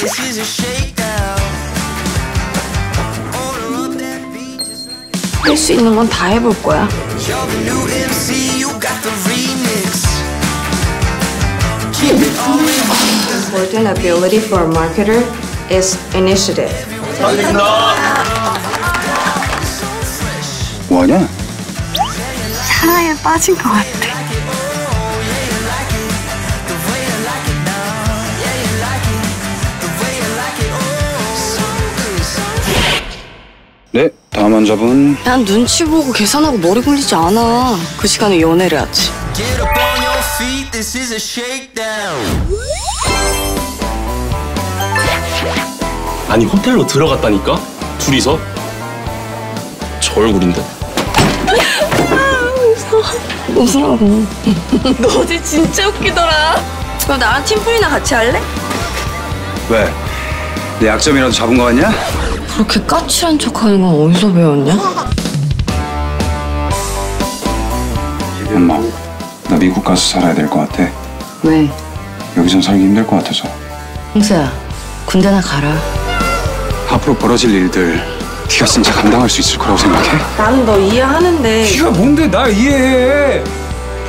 this is a shakedown. Order up that beat just like 할 수 있는 건 다 해볼 거야. you're the new MC. You got the remix. Keep it all in Important ability for a marketer is initiative. 뭐하냐? 사랑에 빠진 것 같아. 네, 다음 환자분. 난 눈치 보고 계산하고 머리 굴리지 않아. 그 시간에 연애를 하지. Get up on your feet. This is a shakedown. 아니 호텔로 들어갔다니까? 둘이서? 저 얼굴인데? 웃으라고. 너 어제 진짜 웃기더라. 그럼 나랑 팀플이나 같이 할래? 왜? 내 약점이라도 잡은 거 같냐? 그렇게 까칠한 척하는 건 어디서 배웠냐? 엄마, 나 미국 가서 살아야 될 것 같아. 왜? 여기선 살기 힘들 것 같아서. 홍수야, 군대나 가라. 앞으로 벌어질 일들 네가 진짜 감당할 수 있을 거라고 생각해? 나는 너 이해하는데 네가 뭔데 날 이해해?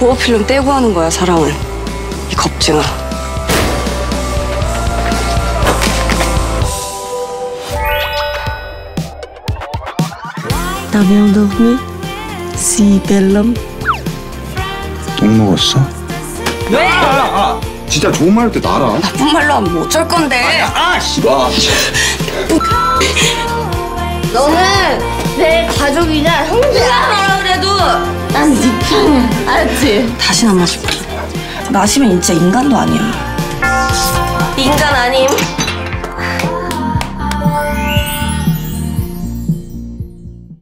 보호 필름 떼고 하는 거야 사랑을. 이 겁쟁아. 남영덕미 시벨럼 똥 먹었어? 왜? 진짜 좋은 말 할 때 나라. 나쁜 말로 하면 뭐 어쩔 건데? 너는 내 가족이냐 형제야 뭐라 그래도 난 네 편이야 알았지? 다시 안 마실 거야. 마시면 진짜 인간도 아니야. 인간 아님